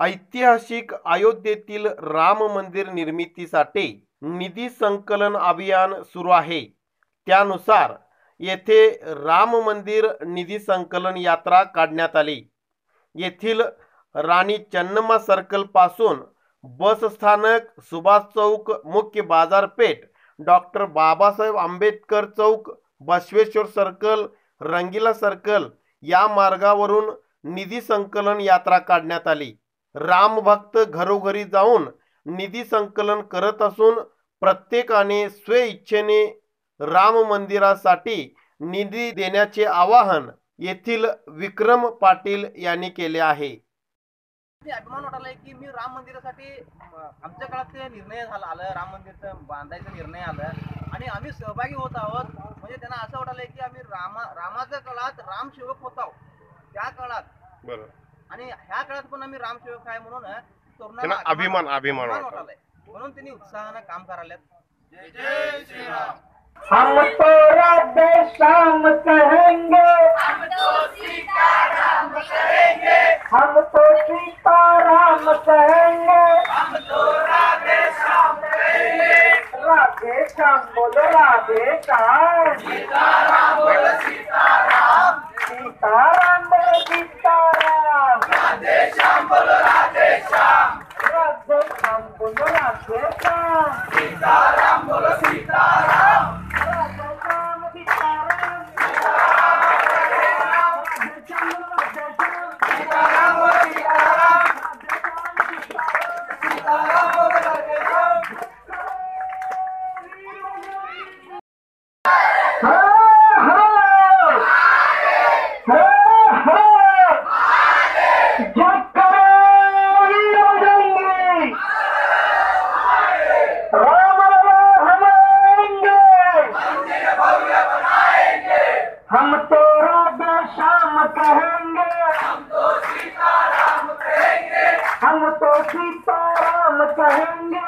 ऐतिहासिक अयोध्येतील राम मंदिर निर्मितीसाठी निधी संकलन अभियान सुरू आहे. त्यानुसार येथे राम मंदिर निधी संकलन यात्रा काढण्यात आली. येथील राणी चन्नम्मा सर्कलपासून बसस्थानक बस स्थानक सुभाष चौक मुख्य बाजारपेठ doctor Babasaheb Ambedkar Chowk Basaveshwar circle Rangila circle या मार्गावरून निधी संकलन यात्रा काढण्यात आली. रामभक्त घरोघरी जाऊन निधी संकलन करत असून प्रत्येकाने स्वेइच्छेने राम मंदिरासाठी निधी देण्याचे आवाहन येथील विक्रम पाटील यांनी केले आहे. अभिमान वाटायला की मी राम मंदिरासाठी आमच्या काळात ते निर्णय झाला आलं राम मंदिरचं बांधायचा निर्णय आलं. आणि आम्ही सहभागी होत आहोत. म्हणजे त्यांना असं वाटायलंय की आम्ही रामा रामाच्या काळात रामसेवक होत आहोत. त्या काळात बरं. आणि ह्या काळात पण आम्ही रामसेवक आहे म्हणून तरुणांना अभिमान- अभिमान वाटतो. वाटायलाय म्हणून त्यांनी उत्साहानं काम करायला हम तो राधे श्याम कहेंगे। हम तो सीताराम कहेंगे। राधे श्याम बोलो राधे श्याम। सीताराम बोलो सीताराम। campo कहेंगे हम तो सीताराम कहेंगे हम तो सीताराम कहेंगे.